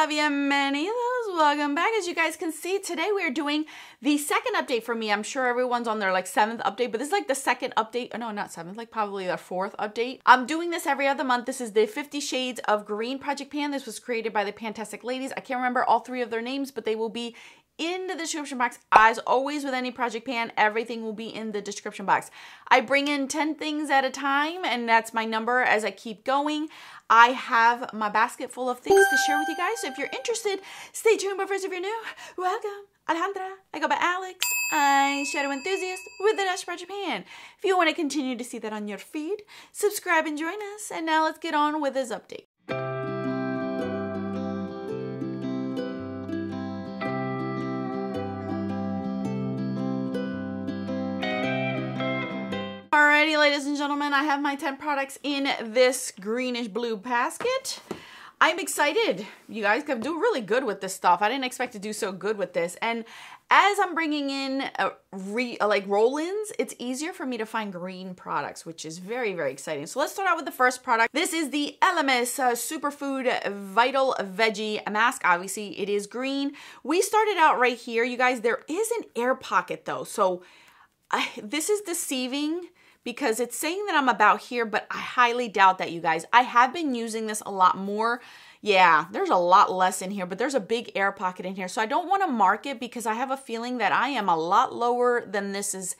Hola, bienvenidos. Welcome back. As you guys can see, today we are doing the second update for me. I'm sure everyone's on their like seventh update, but this is like the second update. Oh, no, not seventh, like probably the fourth update. I'm doing this every other month. This is the 50 Shades of Green Project Pan. This was created by the Pantastic Ladies. I can't remember all three of their names, but they will be in the description box. As always with any project pan, everything will be in the description box. I bring in 10 things at a time and that's my number as I keep going. I have my basket full of things to share with you guys. So if you're interested, stay tuned. But first, if you're new, welcome. Alejandra. I go by Alex. I'm Shadow Enthusiast with the Dash Project Pan. If you want to continue to see that on your feed, subscribe and join us. And now let's get on with this update. Alrighty, ladies and gentlemen, I have my 10 products in this greenish blue basket. I'm excited. You guys can do really good with this stuff. I didn't expect to do so good with this. And as I'm bringing in a re, uh, like roll-ins, it's easier for me to find green products, which is very, very exciting. So let's start out with the first product. This is the Elemis uh, Superfood Vital Veggie Mask. Obviously, it is green. We started out right here. You guys, there is an air pocket though. So I, this is deceiving because it's saying that I'm about here, but I highly doubt that, you guys. I have been using this a lot more. Yeah, there's a lot less in here, but there's a big air pocket in here. So I don't want to mark it because I have a feeling that I am a lot lower than this is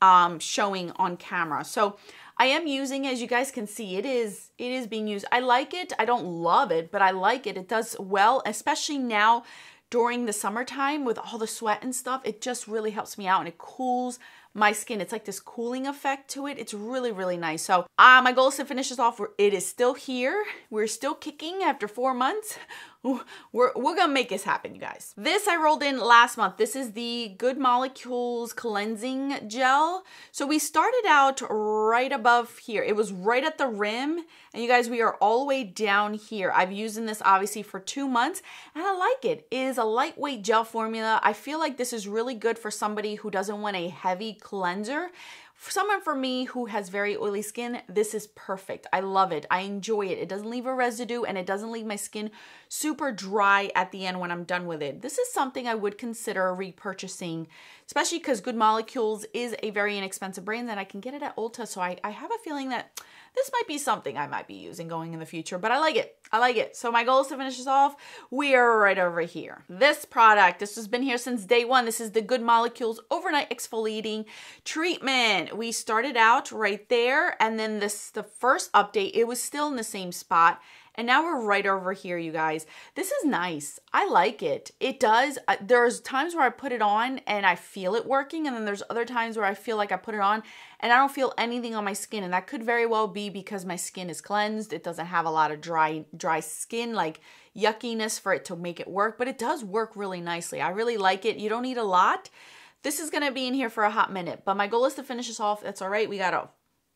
um, showing on camera. So I am using, as you guys can see, it is it is being used. I like it. I don't love it, but I like it. It does well, especially now during the summertime with all the sweat and stuff. It just really helps me out and it cools my skin. It's like this cooling effect to it. It's really, really nice. So uh, my goal is to finish this off. It is still here. We're still kicking after four months. We're, we're gonna make this happen, you guys. This I rolled in last month. This is the Good Molecules Cleansing Gel. So we started out right above here. It was right at the rim. And you guys, we are all the way down here. I've used in this obviously for two months and I like it. It is a lightweight gel formula. I feel like this is really good for somebody who doesn't want a heavy cleanser. For someone for me who has very oily skin, this is perfect. I love it. I enjoy it. It doesn't leave a residue and it doesn't leave my skin super dry at the end when I'm done with it. This is something I would consider repurchasing, especially because Good Molecules is a very inexpensive brand that I can get it at Ulta. So I, I have a feeling that this might be something I might be using going in the future, but I like it. I like it. So my goal is to finish this off. We are right over here. This product, this has been here since day one. This is the Good Molecules Overnight Exfoliating Treatment. We started out right there, and then this the first update, it was still in the same spot. And now we're right over here, you guys. This is nice. I like it. It does. Uh, there's times where I put it on and I feel it working. And then there's other times where I feel like I put it on and I don't feel anything on my skin. And that could very well be because my skin is cleansed. It doesn't have a lot of dry, dry skin, like yuckiness for it to make it work. But it does work really nicely. I really like it. You don't need a lot. This is going to be in here for a hot minute. But my goal is to finish this off. That's all right. We got to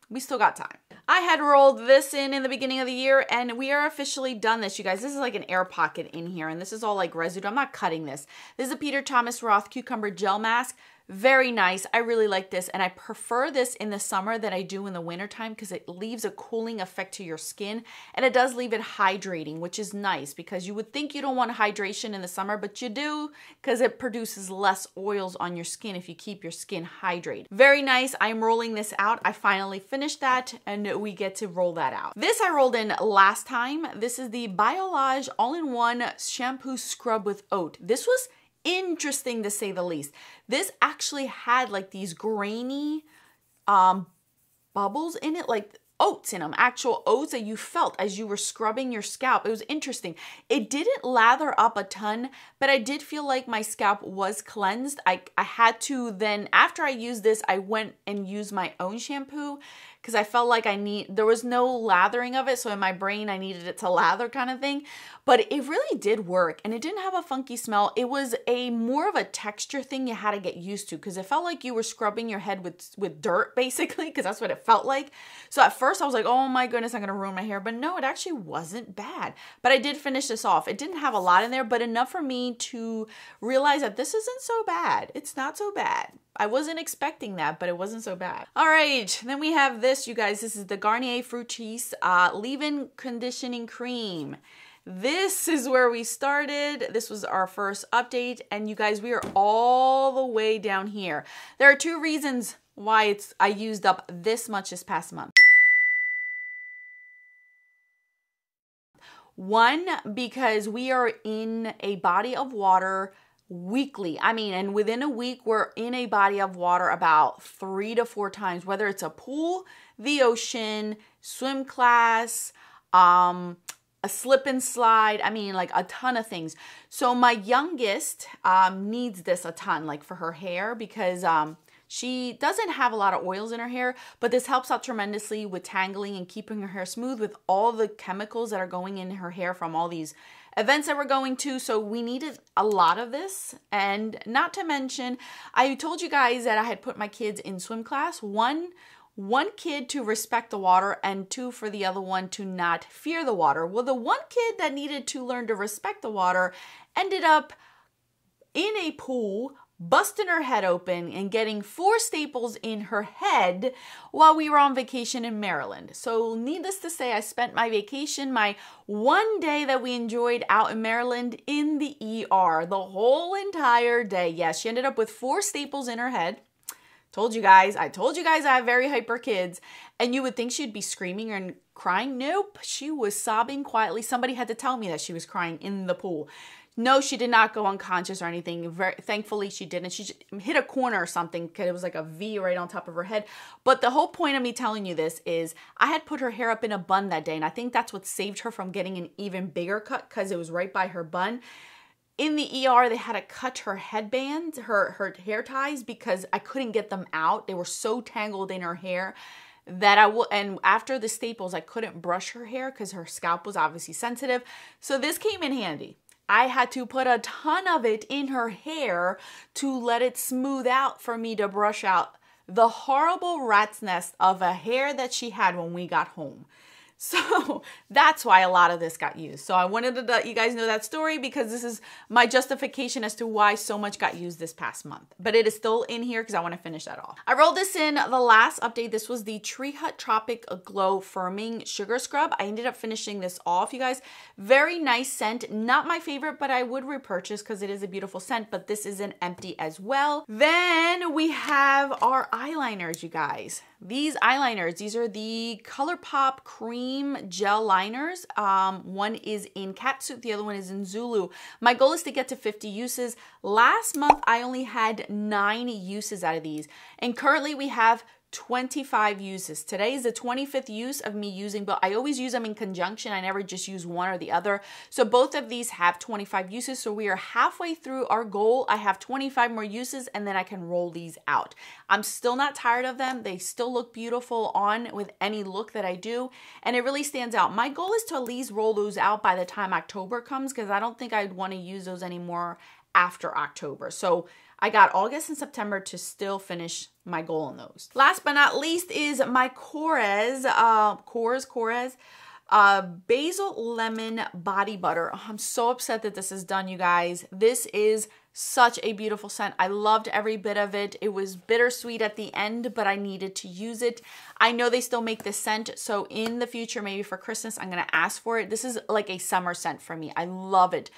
we still got time. I had rolled this in in the beginning of the year and we are officially done this, you guys. This is like an air pocket in here and this is all like residue. I'm not cutting this. This is a Peter Thomas Roth Cucumber Gel Mask. Very nice. I really like this and I prefer this in the summer than I do in the wintertime because it leaves a cooling effect to your skin and it does leave it hydrating, which is nice because you would think you don't want hydration in the summer, but you do because it produces less oils on your skin if you keep your skin hydrated. Very nice. I'm rolling this out. I finally finished that and we get to roll that out. This I rolled in last time. This is the Biolage All-in-One Shampoo Scrub with Oat. This was interesting to say the least. This actually had like these grainy um, bubbles in it, like oats in them, actual oats that you felt as you were scrubbing your scalp. It was interesting. It didn't lather up a ton, but I did feel like my scalp was cleansed. I, I had to then, after I used this, I went and used my own shampoo because I felt like I need, there was no lathering of it. So in my brain, I needed it to lather kind of thing. But it really did work and it didn't have a funky smell. It was a more of a texture thing you had to get used to because it felt like you were scrubbing your head with, with dirt basically because that's what it felt like. So at first I was like, oh my goodness, I'm going to ruin my hair. But no, it actually wasn't bad. But I did finish this off. It didn't have a lot in there, but enough for me to realize that this isn't so bad. It's not so bad. I wasn't expecting that, but it wasn't so bad. All right, then we have this, you guys. This is the Garnier Fructis uh, Leave-In Conditioning Cream. this is where we started. This was our first update. And you guys, we are all the way down here. There are two reasons why it's I used up this much this past month. One, because we are in a body of water weekly. I mean, and within a week, we're in a body of water about three to four times, whether it's a pool, the ocean, swim class, um, a slip and slide. I mean, like a ton of things. So my youngest um, needs this a ton, like for her hair, because um, she doesn't have a lot of oils in her hair, but this helps out tremendously with tangling and keeping her hair smooth with all the chemicals that are going in her hair from all these events that we're going to. So we needed a lot of this. And not to mention, I told you guys that I had put my kids in swim class. One one kid to respect the water and two for the other one to not fear the water. Well, the one kid that needed to learn to respect the water ended up in a pool busting her head open and getting four staples in her head while we were on vacation in Maryland. So, needless to say, I spent my vacation, my one day that we enjoyed out in Maryland, in the ER the whole entire day. Yes, she ended up with four staples in her head. Told you guys, I told you guys I have very hyper kids. And you would think she'd be screaming and crying. Nope, she was sobbing quietly. Somebody had to tell me that she was crying in the pool. No, she did not go unconscious or anything. Very, thankfully, she didn't. She hit a corner or something because it was like a V right on top of her head. But the whole point of me telling you this is I had put her hair up in a bun that day, and I think that's what saved her from getting an even bigger cut because it was right by her bun in the ER, they had to cut her headbands, her her hair ties because I couldn't get them out. They were so tangled in her hair that I will. And after the staples, I couldn't brush her hair because her scalp was obviously sensitive. So this came in handy. I had to put a ton of it in her hair to let it smooth out for me to brush out the horrible rat's nest of a hair that she had when we got home. So that's why a lot of this got used. So I wanted to let you guys know that story because this is my justification as to why so much got used this past month. But it is still in here because I want to finish that off. I rolled this in the last update. This was the Tree Hut Tropic Glow Firming Sugar Scrub. I ended up finishing this off, you guys. Very nice scent. Not my favorite, but I would repurchase because it is a beautiful scent, but this is an empty as well. Then we have our eyeliners, you guys. These eyeliners, these are the ColourPop Cream Gel Liners. Um, one is in Catsuit, the other one is in Zulu. My goal is to get to 50 uses. Last month, I only had nine uses out of these. And currently we have 25 uses. Today is the 25th use of me using, but I always use them in conjunction. I never just use one or the other. So both of these have 25 uses. So we are halfway through our goal. I have 25 more uses and then I can roll these out. I'm still not tired of them. They still look beautiful on with any look that I do. And it really stands out. My goal is to at least roll those out by the time October comes because I don't think I'd want to use those anymore after October. So I got August and September to still finish my goal on those. Last but not least is my Korres, uh, Korres, Korres, uh, basil lemon body butter. Oh, I'm so upset that this is done, you guys. This is such a beautiful scent. I loved every bit of it. It was bittersweet at the end, but I needed to use it. I know they still make this scent, so in the future, maybe for Christmas, I'm gonna ask for it. This is like a summer scent for me. I love it.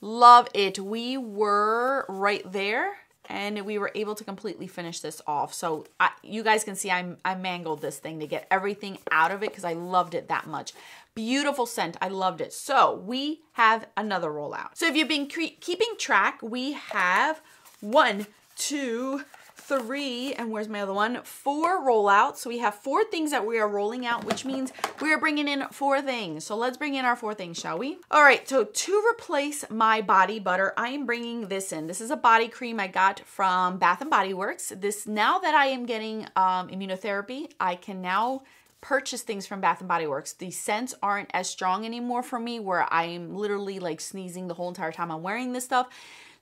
Love it. We were right there and we were able to completely finish this off. So I, you guys can see I, I mangled this thing to get everything out of it because I loved it that much. Beautiful scent. I loved it. So we have another rollout. So if you've been keeping track, we have one, two, three, and where's my other one? Four rollouts. So we have four things that we are rolling out, which means we are bringing in four things. So let's bring in our four things, shall we? All right, so to replace my body butter, I am bringing this in. This is a body cream I got from Bath & Body Works. This, now that I am getting um, immunotherapy, I can now purchase things from Bath & Body Works. The scents aren't as strong anymore for me where I'm literally like sneezing the whole entire time I'm wearing this stuff.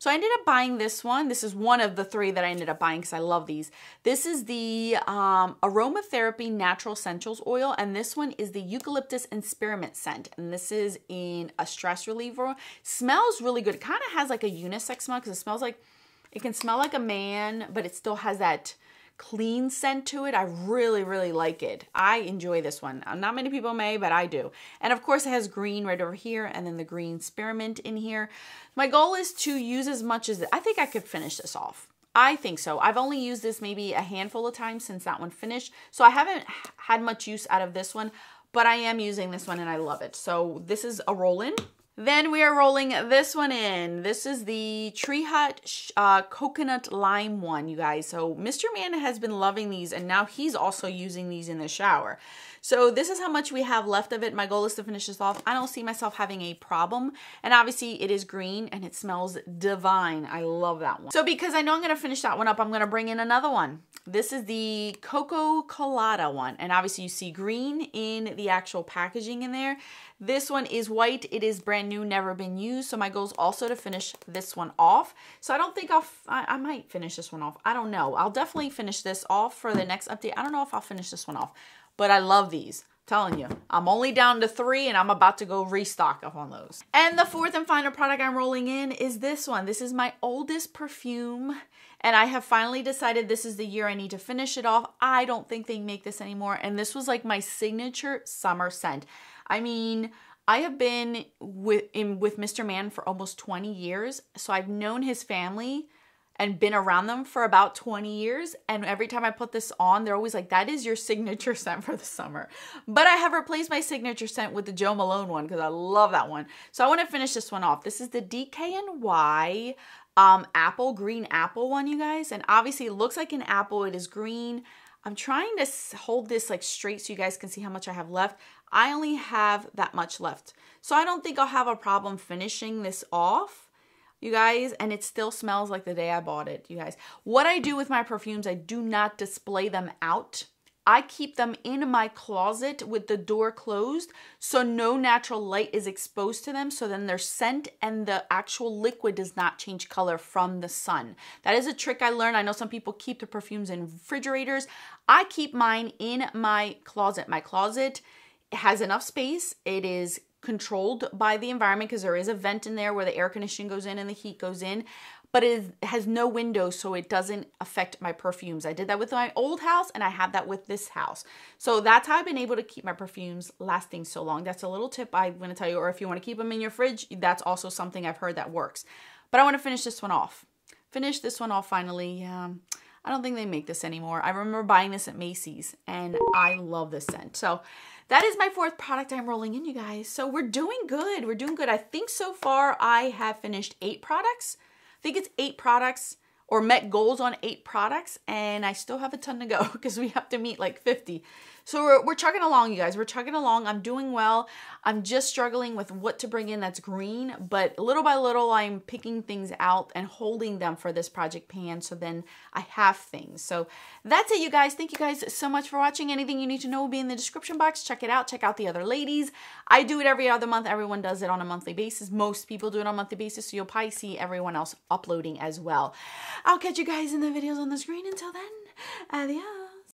So I ended up buying this one. This is one of the three that I ended up buying because I love these. This is the um, Aromatherapy Natural Essentials Oil, and this one is the Eucalyptus and Spearmint scent. And this is in a stress reliever. Smells really good. It kind of has like a unisex smell because it smells like, it can smell like a man, but it still has that clean scent to it. I really, really like it. I enjoy this one. Uh, not many people may, but I do. And of course it has green right over here and then the green spearmint in here. My goal is to use as much as, I think I could finish this off. I think so. I've only used this maybe a handful of times since that one finished. So I haven't had much use out of this one, but I am using this one and I love it. So this is a roll-in. Then we are rolling this one in. This is the Tree Hut uh, Coconut Lime one, you guys. So Mr. Man has been loving these and now he's also using these in the shower. So this is how much we have left of it. My goal is to finish this off. I don't see myself having a problem. And obviously it is green and it smells divine. I love that one. So because I know I'm going to finish that one up, I'm going to bring in another one. This is the Coco Colada one. And obviously you see green in the actual packaging in there. This one is white. It is brand new, never been used. So my goal is also to finish this one off. So I don't think I'll, I, I might finish this one off. I don't know. I'll definitely finish this off for the next update. I don't know if I'll finish this one off, but I love these telling you. I'm only down to three and i'm about to go restock up on those. And the fourth and final product i'm rolling in is this one. This is my oldest perfume and i have finally decided this is the year i need to finish it off. I don't think they make this anymore and this was like my signature summer scent. I mean, I have been with in with Mr. Man for almost 20 years, so I've known his family and been around them for about 20 years. And every time I put this on, they're always like, that is your signature scent for the summer. But I have replaced my signature scent with the Jo Malone one because I love that one. So I want to finish this one off. This is the DKNY um, apple, green apple one, you guys. And obviously it looks like an apple. It is green. I'm trying to hold this like straight so you guys can see how much I have left. I only have that much left. So I don't think I'll have a problem finishing this off, you guys, and it still smells like the day I bought it, you guys. What I do with my perfumes, I do not display them out. I keep them in my closet with the door closed so no natural light is exposed to them so then their scent and the actual liquid does not change color from the sun. That is a trick I learned. I know some people keep their perfumes in refrigerators. I keep mine in my closet. My closet has enough space. It is controlled by the environment because there is a vent in there where the air conditioning goes in and the heat goes in but it has no windows so it doesn't affect my perfumes. I did that with my old house and I have that with this house. So that's how I've been able to keep my perfumes lasting so long. That's a little tip I'm to tell you or if you want to keep them in your fridge, that's also something I've heard that works. But I want to finish this one off. Finish this one off finally. Um, I don't think they make this anymore. I remember buying this at Macy's and I love this scent. So that is my fourth product I'm rolling in, you guys. So we're doing good. We're doing good. I think so far I have finished eight products. I think it's eight products or met goals on eight products and I still have a ton to go because we have to meet like 50. So we're, we're chugging along, you guys. We're chugging along. I'm doing well. I'm just struggling with what to bring in that's green, but little by little, I'm picking things out and holding them for this project pan so then I have things. So that's it, you guys. Thank you guys so much for watching. Anything you need to know will be in the description box. Check it out. Check out the other ladies. I do it every other month. Everyone does it on a monthly basis. Most people do it on a monthly basis, so you'll probably see everyone else uploading as well. I'll catch you guys in the videos on the screen. Until then, adios.